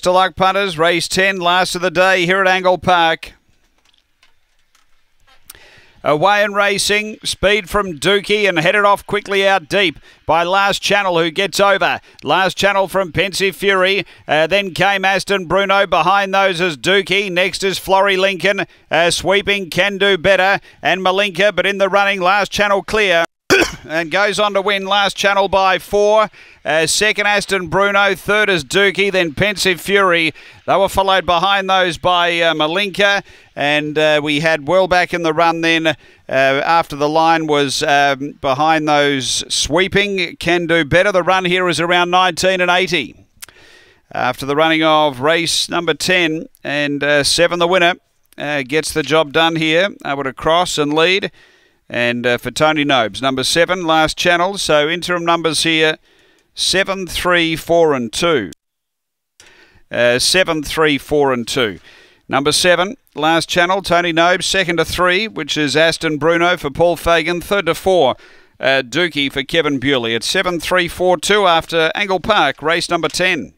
Best of luck, punters. Race 10, last of the day here at Angle Park. Away and racing, speed from Dookie and headed off quickly out deep by Last Channel, who gets over. Last Channel from Pensive Fury. Uh, then came Aston Bruno. Behind those is Dookie. Next is Flory Lincoln. Uh, sweeping Can Do Better and Malinka, but in the running, Last Channel clear. And goes on to win last channel by four. Uh, second, Aston Bruno. Third is Dookie. Then Pensive Fury. They were followed behind those by uh, Malinka. And uh, we had well back in the run then uh, after the line was um, behind those sweeping. Can do better. The run here is around 19 and 80. After the running of race number 10 and uh, 7, the winner uh, gets the job done here. Able to cross and lead. And uh, for Tony Nobes, number seven, last channel. So interim numbers here seven, three, four, and two. Uh, seven, three, four, and two. Number seven, last channel, Tony Nobes. Second to three, which is Aston Bruno for Paul Fagan. Third to four, uh, Dookie for Kevin Bewley. It's seven, three, four, two after Angle Park, race number 10.